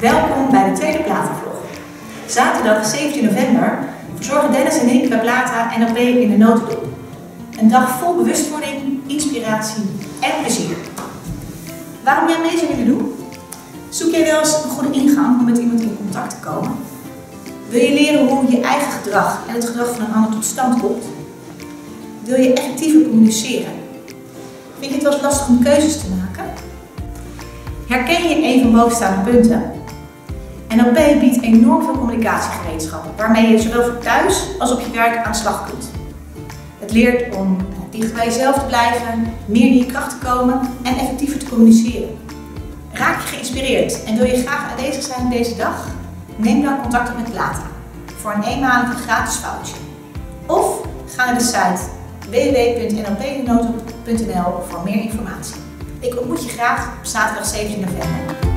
Welkom bij de tweede Plata-vlog. Zaterdag 17 november verzorgen Dennis en ik bij Plata NLP in de notendop. Een dag vol bewustwording, inspiratie en plezier. Waarom jij mee zou willen doen? Zoek jij wel eens een goede ingang om met iemand in contact te komen? Wil je leren hoe je eigen gedrag en het gedrag van een ander tot stand komt? Wil je effectiever communiceren? Vind je het wel eens lastig om keuzes te maken? Herken je een van bovenstaande punten? NLP biedt enorm veel communicatiegereedschappen waarmee je zowel voor thuis als op je werk aan de slag kunt. Het leert om dicht bij jezelf te blijven, meer in je kracht te komen en effectiever te communiceren. Raak je geïnspireerd en wil je graag aanwezig zijn deze dag? Neem dan contact op met Plata voor een eenmalige gratis foutje. Of ga naar de site www.nlpdenoten.nl voor meer informatie. Ik ontmoet je graag op zaterdag 17 november.